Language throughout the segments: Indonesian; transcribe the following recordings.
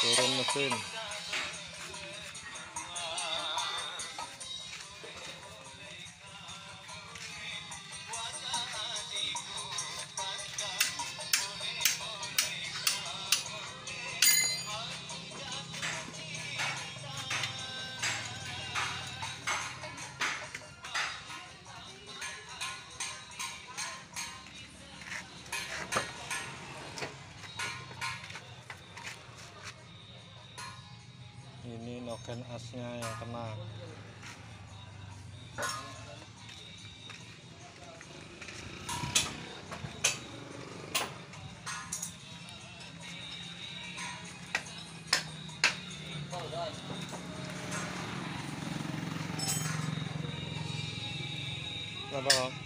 Turun mesin. Noken asnya yang kena. Kenapa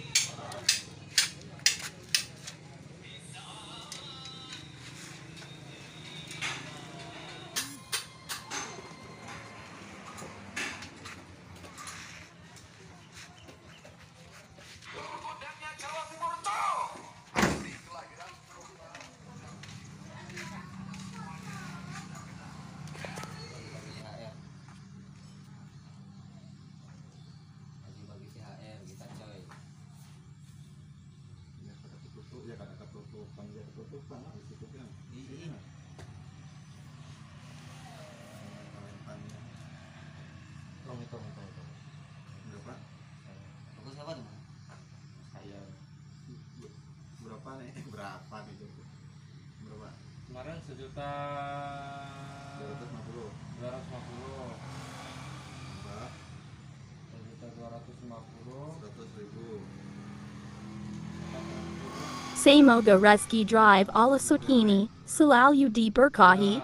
Drive ala Sukini, selalu diberkahi.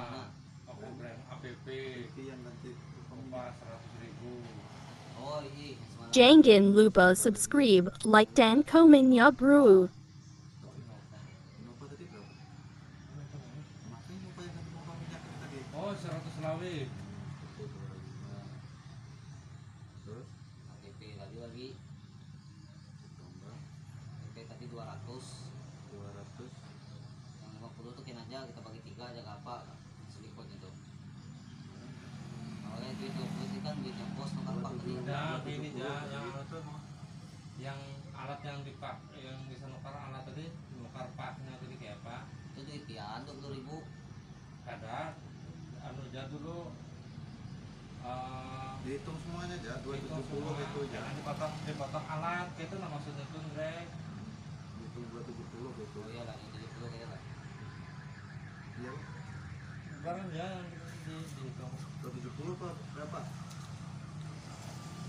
aku brand APP Itu yang nanti kompas seratus ribu oh iya semalam Jangan lupa subscribe, like dan komen ya bro. Kenapa tadi berapa? Makanya lupa yang tadi mau minyak itu tadi. oh seratus Itu 205. Terus tadi lagi tambah APP tadi 200 200 yang 50 tuh kena aja kita bagi tiga aja gak apa. Sedikit itu. Awalnya duit 20 itu kan duit yang bos nomor pak tadi Nah, ini ya yang itu yang alat yang dipak yang bisa nukar alat tadi nukar paknya tadi kayak apa itu duit pian 20 ribu kadar anu aja dulu eh dihitung semuanya aja itu 270 semua, itu jangan dipotong dipotong alat gitu nah maksudnya tuh Greg dihitung 270 gitu. Oh iya lah yang 70 kayaknya lah. Iya. Barang ya yang di, di, dihitung 270 apa berapa?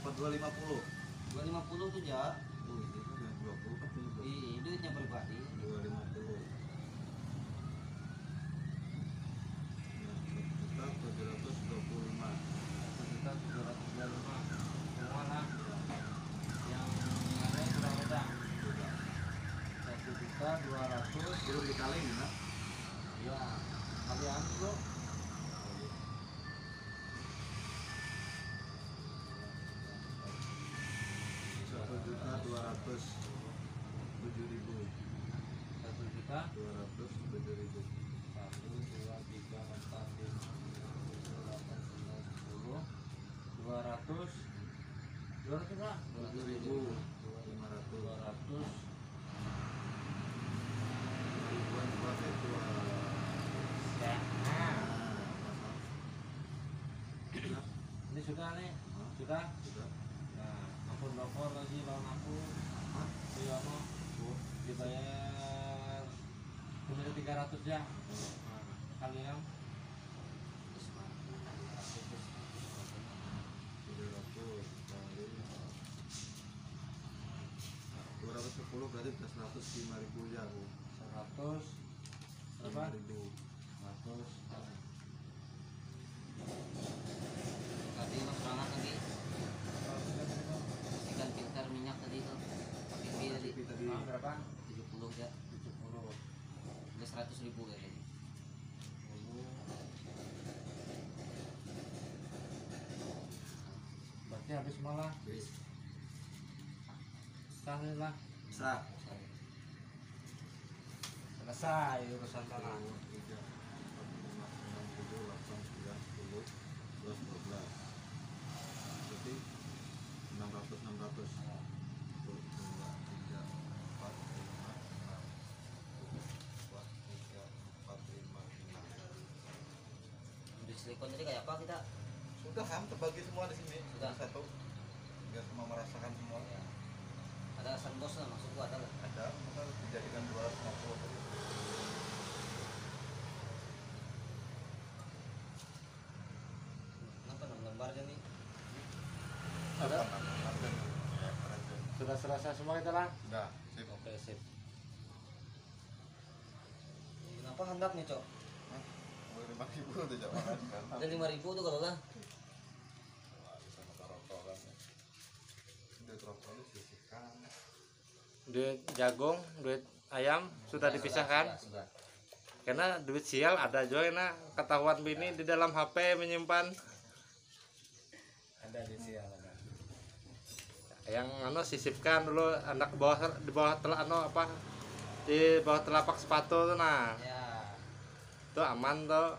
4250 250 tuh ya oh kan yang 20 kan punya Ih, duitnya pribadi. 250 nah, juta 725 sejuta tujuh ratus dua lima semua lah yang ada kurang udah satu juta dua belum dikali ya ya kalian bro. Satu juta dua ratus tujuh ribu. Satu juta? Dua ratus tujuh ribu. Satu dua tiga empat lima enam tujuh delapan sembilan sepuluh. Dua ratus? Dua ratus lah tujuh ribu lima ratus dua ratus ribuan pakai dua ya nah, ini sudah nih sudah sudah. Nah ampun dokter lagi lawan aku. Iya apa? Dibayar tiga ratus ya. Nah, kalian. Kali dua ratus sepuluh berarti udah seratus lima ribu ya bu. Seratus. Lima ribu seratus ribu katanya. Berarti habis malah habis. Sahil lah. Sah. Selesai urusan tanah Tadi kayak apa kita? sudah kan terbagi semua di sini Sudah. satu biar semua merasakan semua Ya. Ada santos lah maksudku ada lah. ada maka dijadikan 250 Kenapa enam lembar aja nih? Ada? Ya. Sudah selesai semua kita lah. Udah, sip. Oke sip. Kenapa hendak nih cok? Lima ribu tuh jangan makan kan. Ada lima ribu tuh kalau lah. Wah, bisa makan rokok kan. Duit rokok sisihkan. Duit jagung, duit ayam sudah dipisahkan. Sudah, sudah. Karena duit sial ada juga nah ketahuan bini di dalam HP menyimpan ada di sial ada yang anu sisipkan dulu anak bawah di bawah telak anu apa di bawah telapak sepatu tuh nah Ya. Itu aman tuh